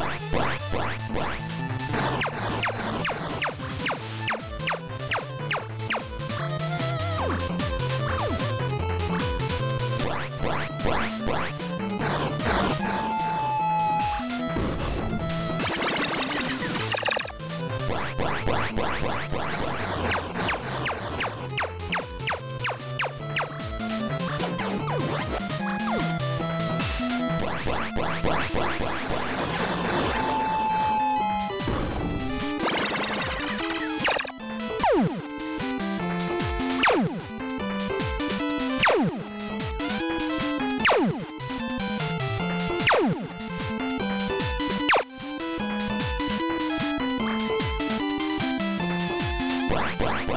Bye. Bang, bang, bang.